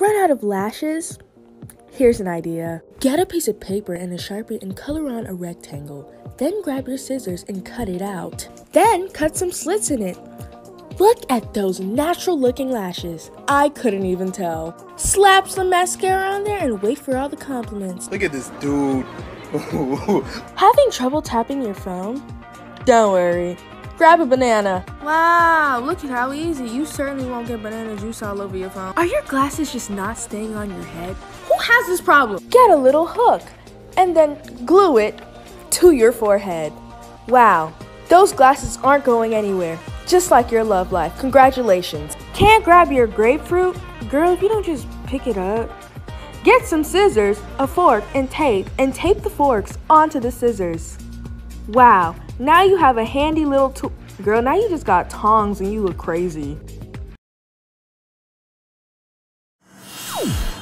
Run out of lashes? Here's an idea. Get a piece of paper and a sharpie and color on a rectangle. Then grab your scissors and cut it out. Then cut some slits in it. Look at those natural looking lashes. I couldn't even tell. Slap some mascara on there and wait for all the compliments. Look at this dude. Having trouble tapping your phone? Don't worry. Grab a banana. Wow, look at how easy. You certainly won't get banana juice all over your phone. Are your glasses just not staying on your head? Who has this problem? Get a little hook and then glue it to your forehead. Wow, those glasses aren't going anywhere. Just like your love life. Congratulations. Can't grab your grapefruit? Girl, if you don't just pick it up. Get some scissors, a fork, and tape, and tape the forks onto the scissors. Wow, now you have a handy little tool. Girl, now you just got tongs and you look crazy.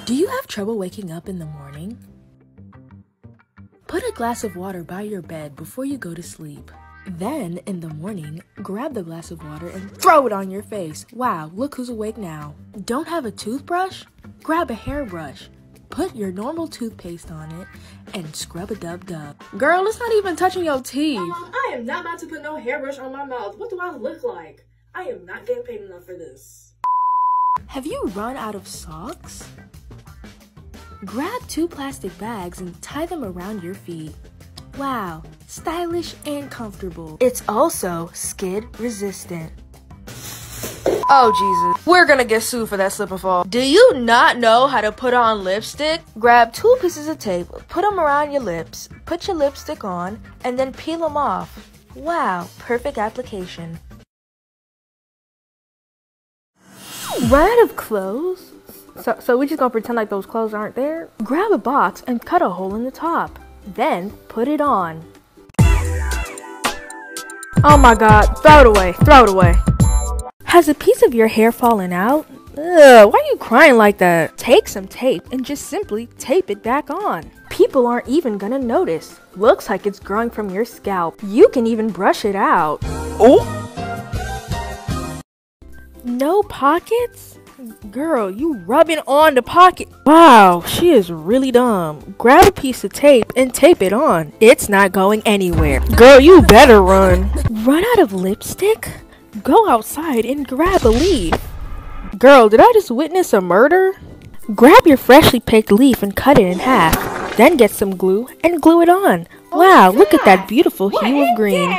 Do you have trouble waking up in the morning? Put a glass of water by your bed before you go to sleep. Then, in the morning, grab the glass of water and throw it on your face. Wow, look who's awake now. Don't have a toothbrush? Grab a hairbrush. Put your normal toothpaste on it and scrub a dub dub. Girl, it's not even touching your teeth. Um, I am not about to put no hairbrush on my mouth. What do I look like? I am not getting paid enough for this. Have you run out of socks? Grab two plastic bags and tie them around your feet. Wow, stylish and comfortable. It's also skid resistant. Oh Jesus, we're gonna get sued for that slip and fall. Do you not know how to put on lipstick? Grab two pieces of tape, put them around your lips, put your lipstick on, and then peel them off. Wow, perfect application. Run out of clothes? So, so we just gonna pretend like those clothes aren't there? Grab a box and cut a hole in the top. Then put it on. Oh my god, throw it away, throw it away. Has a piece of your hair fallen out? Ugh, why are you crying like that? Take some tape and just simply tape it back on. People aren't even gonna notice. Looks like it's growing from your scalp. You can even brush it out. oh! No pockets? Girl, you rubbing on the pocket. Wow, she is really dumb. Grab a piece of tape and tape it on. It's not going anywhere. Girl, you better run. Run out of lipstick? Go outside and grab a leaf. Girl, did I just witness a murder? Grab your freshly picked leaf and cut it in half. Then get some glue and glue it on. Wow, look at that beautiful hue of green.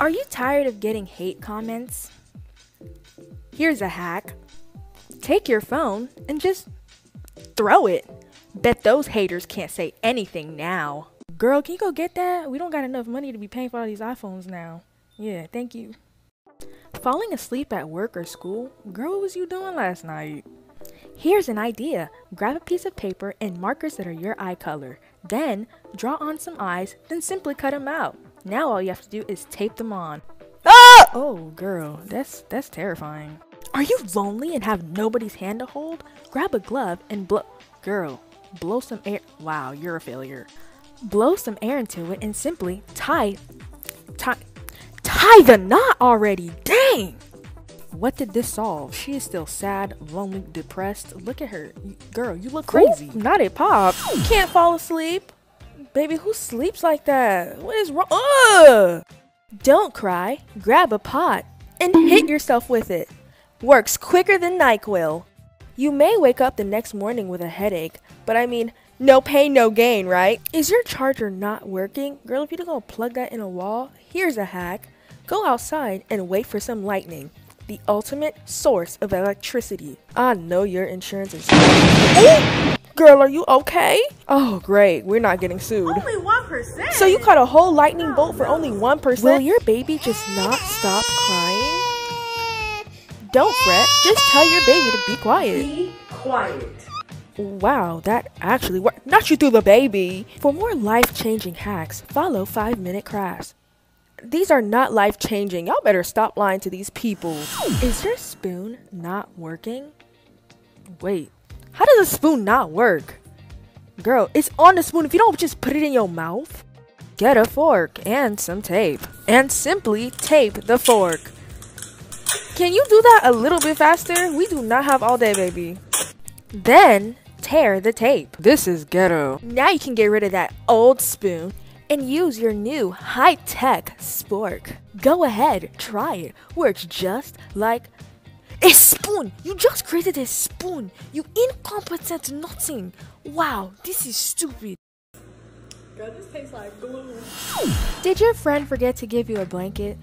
Are you tired of getting hate comments? Here's a hack. Take your phone and just throw it. Bet those haters can't say anything now. Girl, can you go get that? We don't got enough money to be paying for all these iPhones now. Yeah, thank you. Falling asleep at work or school? Girl, what was you doing last night? Here's an idea. Grab a piece of paper and markers that are your eye color. Then draw on some eyes, then simply cut them out. Now all you have to do is tape them on. Ah! Oh, girl, that's that's terrifying. Are you lonely and have nobody's hand to hold? Grab a glove and blow. Girl, blow some air. Wow, you're a failure. Blow some air into it and simply tie, tie, tie the knot already. Dang. What did this solve? She is still sad, lonely, depressed. Look at her. Girl, you look crazy. Ooh, not a Pop. You can't fall asleep. Baby, who sleeps like that? What is wrong? Ugh! Don't cry. Grab a pot and hit yourself with it. Works quicker than NyQuil. You may wake up the next morning with a headache, but I mean, no pain, no gain, right? Is your charger not working? Girl, if you don't go plug that in a wall, here's a hack. Go outside and wait for some lightning. The ultimate source of electricity. I know your insurance is. Ooh! Girl, are you okay? Oh, great. We're not getting sued. Only 1%. So you caught a whole lightning bolt for only 1%? Will your baby just not stop crying? Don't fret. Just tell your baby to be quiet. Be quiet. Wow, that actually worked. Not you threw the baby. For more life-changing hacks, follow 5 Minute Crafts. These are not life-changing. Y'all better stop lying to these people. Is your spoon not working? Wait, how does a spoon not work? Girl, it's on the spoon if you don't just put it in your mouth. Get a fork and some tape. And simply tape the fork. Can you do that a little bit faster? We do not have all day, baby. Then tear the tape. This is ghetto. Now you can get rid of that old spoon and use your new high-tech spork. Go ahead, try it. Works just like a spoon. You just created a spoon. You incompetent nothing. Wow, this is stupid. Girl, this tastes like glue. Did your friend forget to give you a blanket?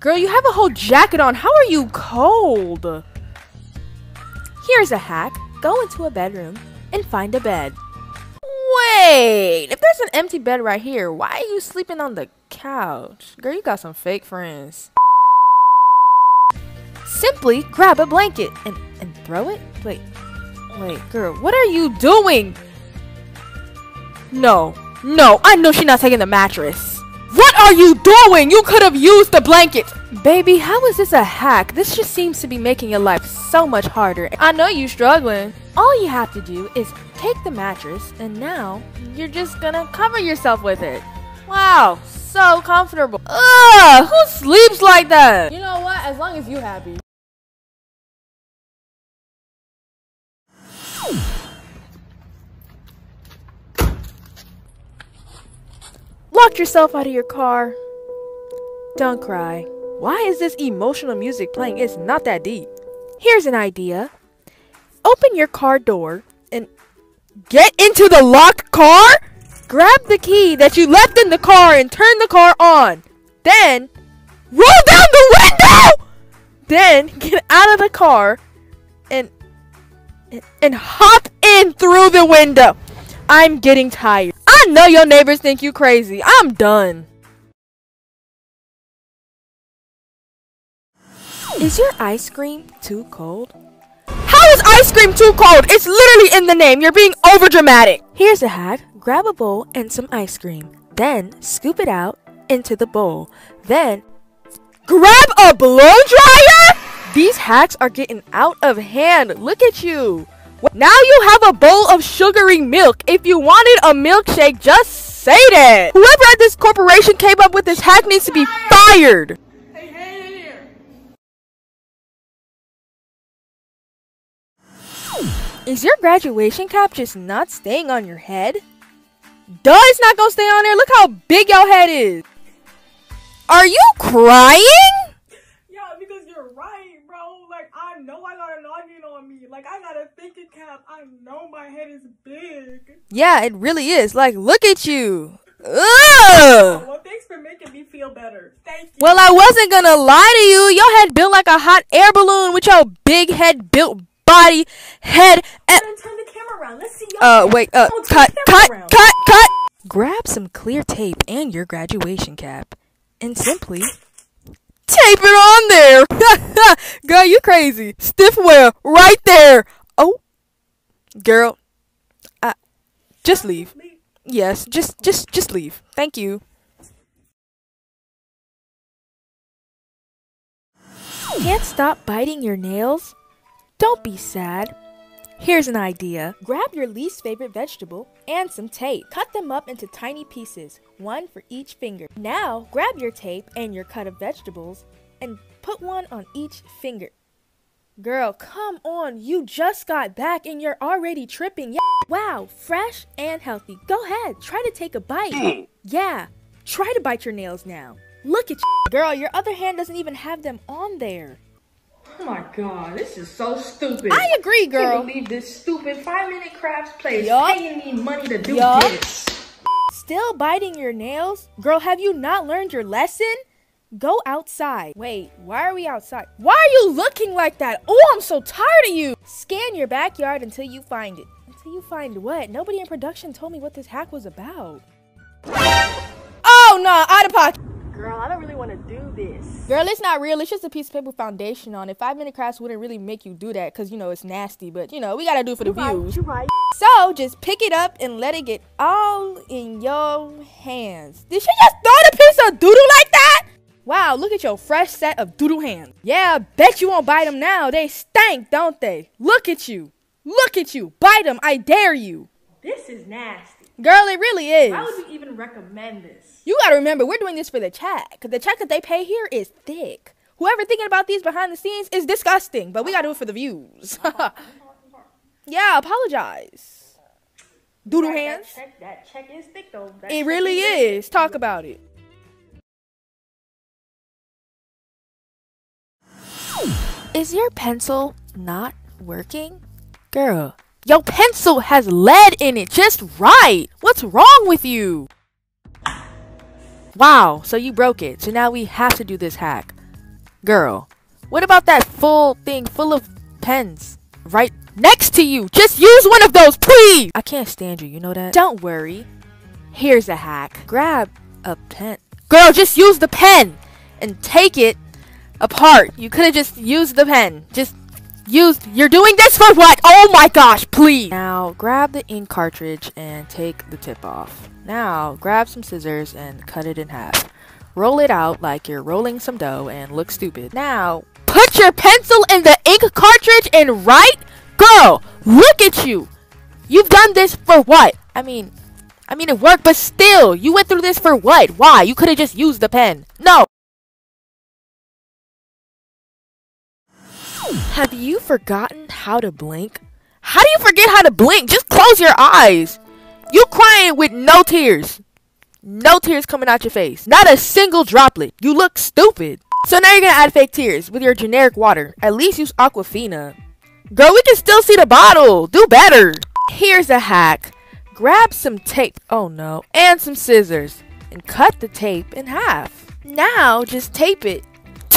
Girl, you have a whole jacket on. How are you cold? Here's a hack. Go into a bedroom and find a bed. Wait, if there's an empty bed right here, why are you sleeping on the couch? Girl, you got some fake friends. Simply grab a blanket and, and throw it? Wait, wait, girl, what are you doing? No, no, I know she's not taking the mattress. What are you doing? You could have used the blanket. Baby, how is this a hack? This just seems to be making your life so much harder. I know you are struggling. All you have to do is take the mattress and now you're just gonna cover yourself with it. Wow, so comfortable. Ugh, who sleeps like that? You know what? As long as you happy. Locked yourself out of your car. Don't cry. Why is this emotional music playing? It's not that deep. Here's an idea. Open your car door and get into the locked car. Grab the key that you left in the car and turn the car on. Then roll down the window. Then get out of the car and and, hop in through the window. I'm getting tired. I know your neighbors think you crazy. I'm done. Is your ice cream too cold? Is ice cream too cold? It's literally in the name. You're being over dramatic. Here's a hack. Grab a bowl and some ice cream. Then scoop it out into the bowl. Then grab a blow dryer? These hacks are getting out of hand. Look at you. Now you have a bowl of sugary milk. If you wanted a milkshake, just say that. Whoever at this corporation came up with this hack needs to be fired. Is your graduation cap just not staying on your head? Duh, it's not gonna stay on there. Look how big your head is. Are you crying? Yeah, because you're right, bro. Like, I know I got a noggin on me. Like, I got a thinking cap. I know my head is big. Yeah, it really is. Like, look at you. Ugh. Well, thanks for making me feel better. Thank you. Well, I wasn't gonna lie to you. Your head built like a hot air balloon with your big head built body head. Then turn the camera around. Let's see Uh, wait, uh, Oh, cut, cut, around. cut, cut. Grab some clear tape and your graduation cap and simply tape it on there. girl, you crazy. Stiff wear right there. Oh, girl, uh, just leave. Leave. Yes, just, just, just leave. Thank you. Can't stop biting your nails? Don't be sad. Here's an idea. Grab your least favorite vegetable and some tape. Cut them up into tiny pieces, one for each finger. Now, grab your tape and your cut of vegetables and put one on each finger. Girl, come on. You just got back and you're already tripping. Yeah. Wow, fresh and healthy. Go ahead, try to take a bite. Yeah, try to bite your nails now. Look at you. Girl, your other hand doesn't even have them on there. Oh my god, this is so stupid. I agree, can't girl. believe this stupid five minute crafts place Yup. paying me money to do Yup. this. Still biting your nails? Girl, have you not learned your lesson? Go outside. Wait, why are we outside? Why are you looking like that? Oh, I'm so tired of you. Scan your backyard until you find it. Until you find what? Nobody in production told me what this hack was about. Oh, no, out of pocket. Girl, I don't really want to do this. Girl, it's not real. It's just a piece of paper with foundation on it. Five minute crafts wouldn't really make you do that because, you know, it's nasty. But, you know, we got to do it for the views. You right. So just pick it up and let it get all in your hands. Did she just throw the piece of doodle like that? Wow, look at your fresh set of doodle hands. Yeah, bet you won't bite them now. They stank, don't they? Look at you. Look at you. Bite them. I dare you. This is nasty. Girl, it really is. Why would you even recommend this? You gotta remember, we're doing this for the chat. Because the chat that they pay here is thick. Whoever thinking about these behind the scenes is disgusting. But we gotta do it for the views. Yeah, apologize. Doodle hands. Check that check is thick though. That It check really is. Talk about it. Is your pencil not working? Girl, your pencil has lead in it just right. What's wrong with you? Wow, so you broke it. So now we have to do this hack. Girl, what about that full thing full of pens right next to you? Just use one of those, please! I can't stand you, you know that? Don't worry. Here's a hack. Grab a pen. Girl, just use the pen and take it apart. You could have just used the pen. Just used. You're doing this for what? Oh my gosh, please. Now, grab the ink cartridge and take the tip off. Now, grab some scissors and cut it in half. Roll it out like you're rolling some dough and look stupid. Now, put your pencil in the ink cartridge and write? Girl, look at you. You've done this for what? I mean, I mean, it worked, but still, you went through this for what? Why? You could have just used the pen. No. Have you forgotten how to blink? How do you forget how to blink? Just close your eyes. You crying with no tears. No tears coming out your face. Not a single droplet. You look stupid. So now you're gonna add fake tears with your generic water. At least use Aquafina. Girl, we can still see the bottle. Do better. Here's a hack. Grab some tape. Oh no. And some scissors. And cut the tape in half. Now just tape it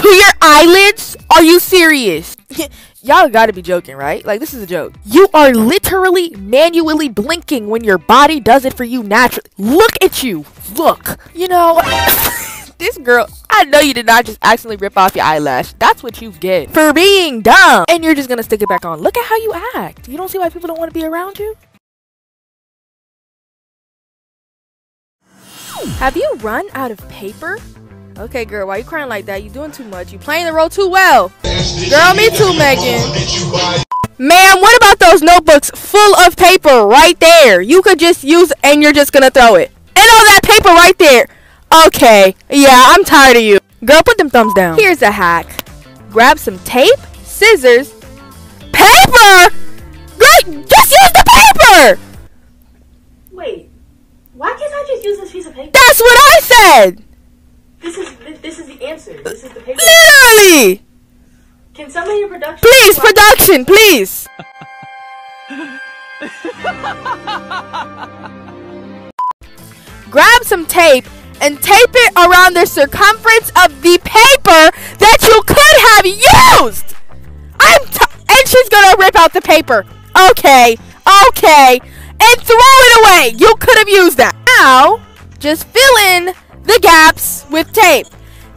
to your eyelids? Are you serious? Y'all gotta be joking, right? Like, this is a joke. You are literally manually blinking when your body does it for you naturally. Look at you. Look. You know, this girl, I know you did not just accidentally rip off your eyelash. That's what you get for being dumb. And you're just gonna stick it back on. Look at how you act. You don't see why people don't want to be around you? Have you run out of paper? Okay, girl, why you crying like that? You doing too much. You playing the role too well. Girl, me too, Megan. Ma'am, what about those notebooks full of paper right there? You could just use and you're just gonna throw it. And all that paper right there. Okay, yeah, I'm tired of you. Girl, put them thumbs down. Here's a hack. Grab some tape, scissors, paper! Girl, just use the paper! Wait, why can't I just use this piece of paper? That's what I said! This is this, this is the answer. This is the paper. Literally! Can somebody in production Please, production, please! Grab some tape and tape it around the circumference of the paper that you could have used! I'm and she's gonna rip out the paper. Okay, okay, and throw it away. You could have used that. Now, just fill in the gaps with tape.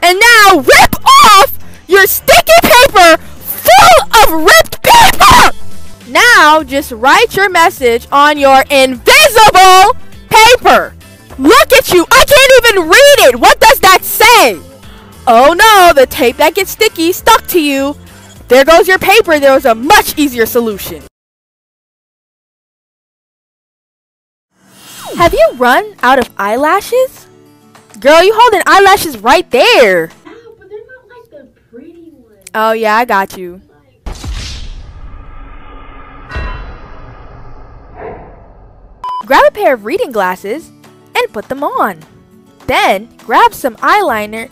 And now rip off your sticky paper full of ripped paper! Now just write your message on your invisible paper. Look at you. I can't even read it. What does that say? Oh no, the tape that gets sticky stuck to you. There goes your paper. There was a much easier solution. Have you run out of eyelashes? Girl, you holding eyelashes right there. No, but they're not like the pretty ones. Oh yeah, I got you. Like, Grab a pair of reading glasses and put them on. Then grab some eyeliner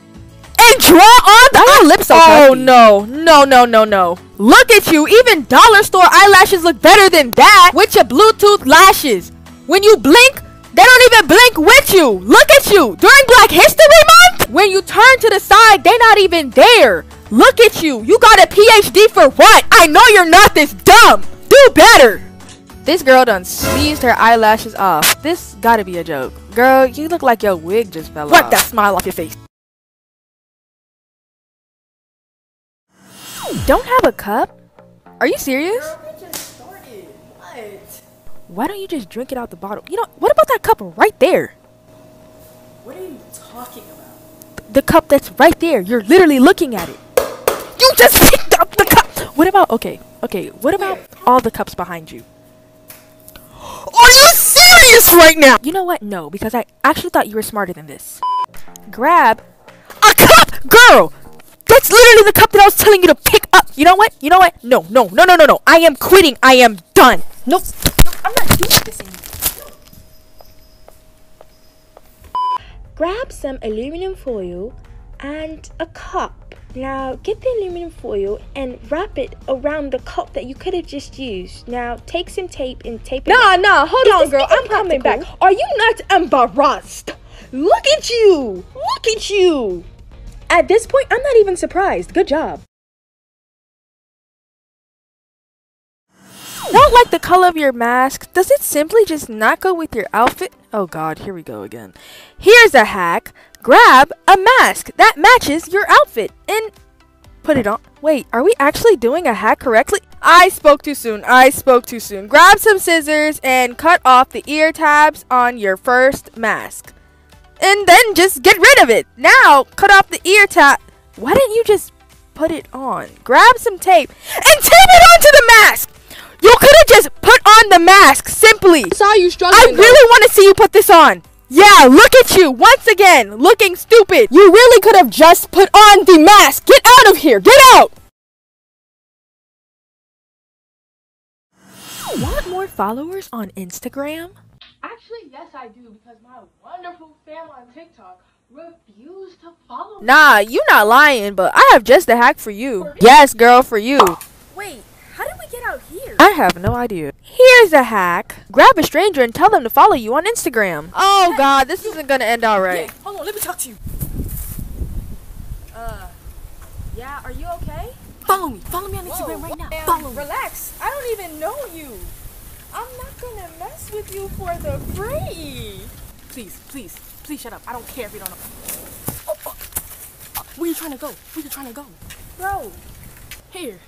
and draw on the Why are lips so Oh no, no, no, no, no. Look at you. Even dollar store eyelashes look better than that with your Bluetooth lashes. When you blink, they don't even blink with you. Look at you. During Black History Month, when you turn to the side, they're not even there. Look at you. You got a PhD for what? I know you're not this dumb. Do better. This girl done sneezed her eyelashes off. This gotta be a joke. Girl, you look like your wig just fell off. Wipe that smile off your face. Don't have a cup? Are you serious? we just started. What? Why don't you just drink it out the bottle? You know, what about that cup right there? What are you talking about? The cup that's right there. You're literally looking at it. You just picked up the cup. What about, okay, okay, what about all the cups behind you? Are you serious right now? You know what? No, because I actually thought you were smarter than this. Grab a cup, girl. That's literally the cup that I was telling you to pick up. You know what? You know what? No, no, no, no, no, no. I am quitting. I am done. Nope. nope I'm not doing this anymore. grab some aluminum foil and a cup. Now get the aluminum foil and wrap it around the cup that you could have just used. Now take some tape and tape it. Nah, nah, hold Is on, girl. I'm coming back. Are you not embarrassed? Look at you. Look at you. At this point, I'm not even surprised. Good job. Not like the color of your mask. Does it simply just not go with your outfit? Oh god, here we go again. Here's a hack. Grab a mask that matches your outfit and put it on. Wait, are we actually doing a hack correctly? I spoke too soon. I spoke too soon. Grab some scissors and cut off the ear tabs on your first mask. And then just get rid of it. Now, cut off the ear tab. Why didn't you just put it on? Grab some tape and tape it onto the mask. You could have just put on the mask simply. I saw you struggling. I struggling. really want to see you put this on. Yeah, look at you once again, looking stupid. You really could have just put on the mask. Get out of here. Get out. Want more followers on Instagram? Actually, yes, I do because my wonderful fam on TikTok refused to follow. me. Nah, you're not lying, but I have just a hack for you. Yes, girl, for you. Wait, how did we get out here? I have no idea. Here's a hack. Grab a stranger and tell them to follow you on Instagram. Oh god, this isn't gonna end all right. Hold on, let me talk to you. Uh, yeah, are you okay? Follow me. Follow me on Instagram right now. Follow me. Relax. I don't even know you. I'm not gonna mess with you for the free. Please, please, please shut up. I don't care if you don't know. Oh, oh. Uh, Where you trying to go? Where you trying to go? Bro. Here.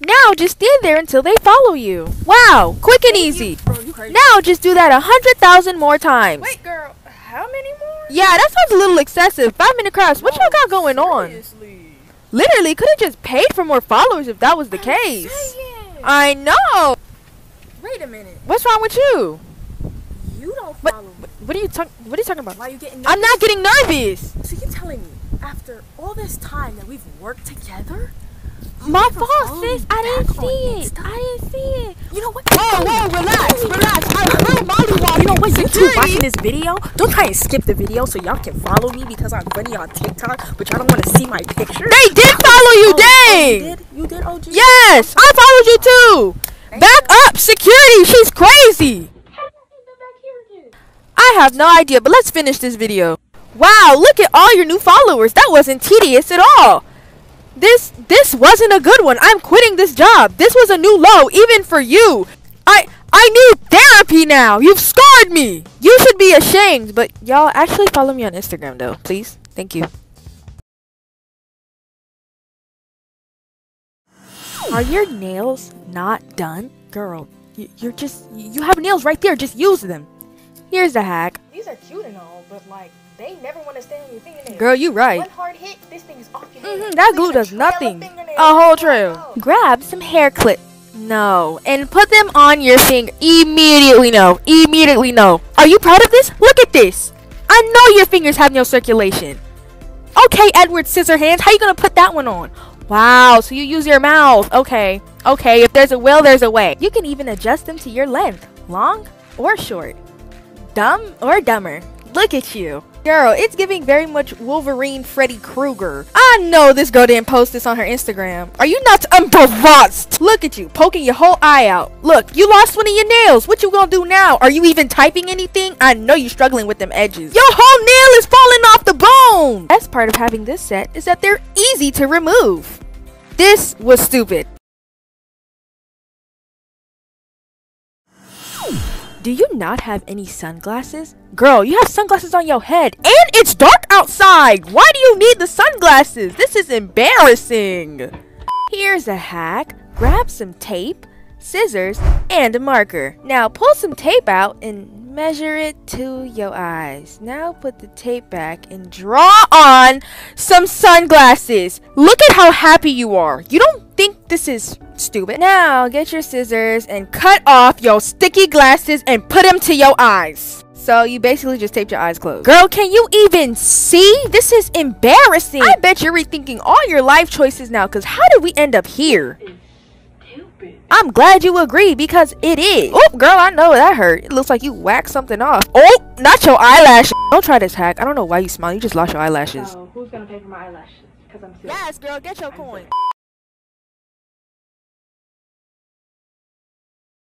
Now just stand there until they follow you. Wow, quick and easy. Bro, you. Now just do that a hundred thousand more times. Wait, girl, how many more? Yeah, that sounds a little excessive. Five minute crafts. What oh, y'all got going on? Literally, could have just paid for more followers if that was the case. I know. Wait a minute. What's wrong with you? You don't What? follow me. What are you talking? What are you talking about? Why are you getting I'm not getting nervous. So you telling me after all this time that we've worked together? You My fault, sis. I didn't see it. I didn't see it. You know what? Whoa, whoa, relax, relax. I will mollywop You know what? You two watching this video, don't try and skip the video so y'all can follow me because I'm funny on TikTok, but y'all don't want to see my picture. They did follow you, Oh, oh, dang. you did? You did, OG? Yes, I followed you too. Back up, security. She's crazy. How did I think back here again? I have no idea, but let's finish this video. Wow, look at all your new followers. That wasn't tedious at all. This this wasn't a good one. I'm quitting this job. This was a new low, even for you. I I need therapy now. You've scarred me. You should be ashamed. But y'all actually follow me on Instagram though, please. Thank you. Are your nails not done? Girl, you're just, you have nails right there. Just use them. Here's the hack. These are cute and all, but like, they never want to stay on your fingernails. Girl, you right. One hard hit, this thing is off your Mhm, that glue does nothing. A whole trail. Grab some hair clip. No. And put them on your finger. Immediately no. Immediately no. Are you proud of this? Look at this. I know your fingers have no circulation. Okay, Edward Scissorhands, how are you gonna put that one on? Wow, so you use your mouth. Okay. Okay, if there's a will, there's a way. You can even adjust them to your length. Long or short. Dumb or dumber. Look at you. Girl, it's giving very much Wolverine Freddy Krueger. I know this girl didn't post this on her Instagram. Are you not embarrassed? Look at you, poking your whole eye out. Look, you lost one of your nails. What you gonna do now? Are you even typing anything? I know you're struggling with them edges. Your whole nail is falling off the bone. Best part of having this set is that they're easy to remove. This was stupid. Do you not have any sunglasses? Girl, you have sunglasses on your head and it's dark outside. Why do you need the sunglasses? This is embarrassing. Here's a hack. Grab some tape, scissors, and a marker. Now pull some tape out and measure it to your eyes. Now put the tape back and draw on some sunglasses. Look at how happy you are. You don't think this is stupid? Now get your scissors and cut off your sticky glasses and put them to your eyes. So you basically just taped your eyes closed. Girl, can you even see? This is embarrassing. I bet you're rethinking all your life choices now, because how did we end up here? Stupid. I'm glad you agree because it is. Oh, girl, I know that hurt. It looks like you whacked something off. Oh, not your eyelash. Don't try this hack. I don't know why you smile. You just lost your eyelashes. So who's gonna pay for my eyelashes? Because I'm serious. Yes, girl, get your coin.